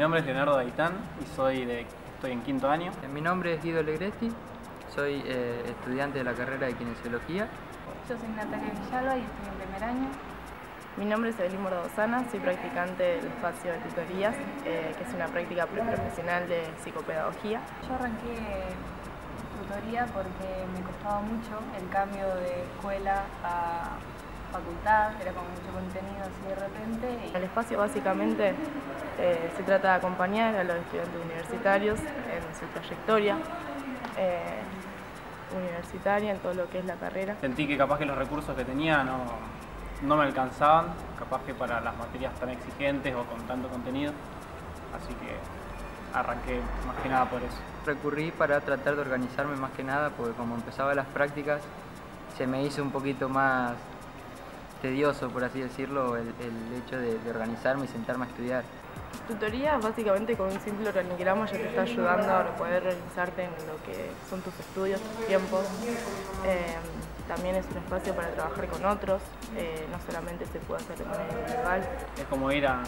Mi nombre es Leonardo Gaitán y soy de, estoy en quinto año. Mi nombre es Guido Legresti, soy eh, estudiante de la carrera de Kinesiología. Yo soy Natalia Villalba y estoy en primer año. Mi nombre es Evelyn Mordozana, soy practicante del espacio de tutorías, eh, que es una práctica profesional de psicopedagogía. Yo arranqué tutoría porque me costaba mucho el cambio de escuela a facultad, era como mucho contenido así de repente. El espacio básicamente eh, se trata de acompañar a los estudiantes universitarios en su trayectoria eh, universitaria, en todo lo que es la carrera. Sentí que capaz que los recursos que tenía no, no me alcanzaban, capaz que para las materias tan exigentes o con tanto contenido, así que arranqué más que nada por eso. Recurrí para tratar de organizarme más que nada, porque como empezaba las prácticas, se me hizo un poquito más tedioso, por así decirlo, el, hecho de, organizarme y sentarme a estudiar. Tutoría básicamente con un simple organigrama ya te está ayudando a poder realizarte en lo que son tus estudios, tus tiempos. Eh, también es un espacio para trabajar con otros, eh, no solamente se puede hacer de manera individual. Es como ir a,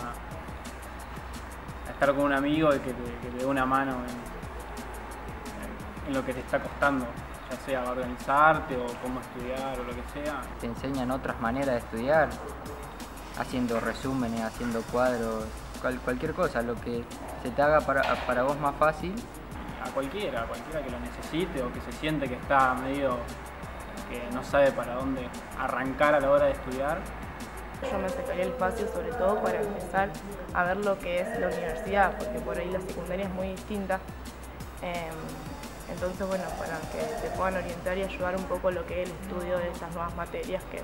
estar con un amigo y que te, dé una mano en lo que te está costando ya sea organizarte o cómo estudiar o lo que sea. Te enseñan otras maneras de estudiar, haciendo resúmenes, haciendo cuadros, cualquier cosa, lo que se te haga para, para vos más fácil. A cualquiera, a cualquiera que lo necesite o que se siente que está medio que no sabe para dónde arrancar a la hora de estudiar. Yo me sacaría el espacio sobre todo para empezar a ver lo que es la universidad, porque por ahí la secundaria es muy distinta. Em, entonces, bueno, para que se puedan orientar y ayudar un poco lo que es el estudio de estas nuevas materias que,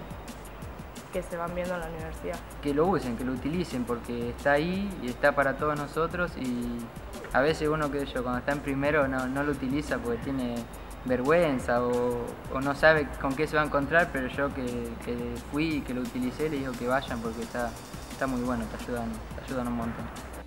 que se van viendo en la universidad. Que lo usen, que lo utilicen, porque está ahí y está para todos nosotros y a veces uno que yo cuando está en primero no, no lo utiliza porque tiene vergüenza o, no sabe con qué se va a encontrar, pero yo que, que fui y que lo utilicé le digo que vayan porque está, está muy bueno, te ayudan, te ayudan un montón.